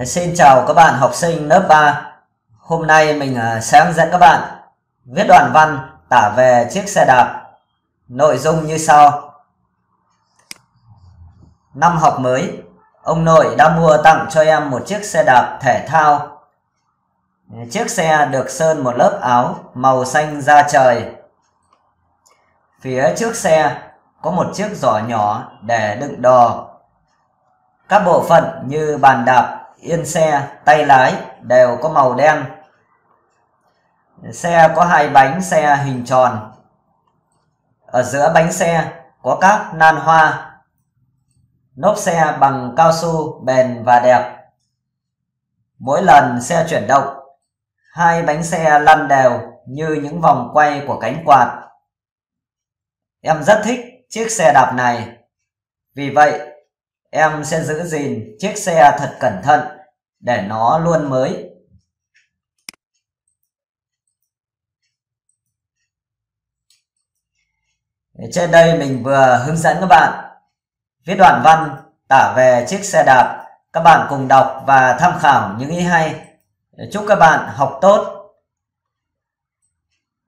Xin chào các bạn học sinh lớp 3 Hôm nay mình à, sẽ hướng dẫn các bạn viết đoạn văn tả về chiếc xe đạp Nội dung như sau. Năm học mới, ông nội đã mua tặng cho em một chiếc xe đạp thể thao. Chiếc xe được sơn một lớp áo màu xanh da trời. Phía trước xe có một chiếc giỏ nhỏ để đựng đồ. Các bộ phận như bàn đạp yên xe, tay lái đều có màu đen. Xe có hai bánh xe hình tròn. Ở giữa bánh xe có các nan hoa. Nốp xe bằng cao su bền và đẹp. Mỗi lần xe chuyển động, hai bánh xe lăn đều như những vòng quay của cánh quạt. Em rất thích chiếc xe đạp này. Vì vậy, em sẽ giữ gìn chiếc xe thật cẩn thận để nó luôn mới. Trên đây mình vừa hướng dẫn các bạn viết đoạn văn tả về chiếc xe đạp. Các bạn cùng đọc và tham khảo những ý hay. Chúc các bạn học tốt.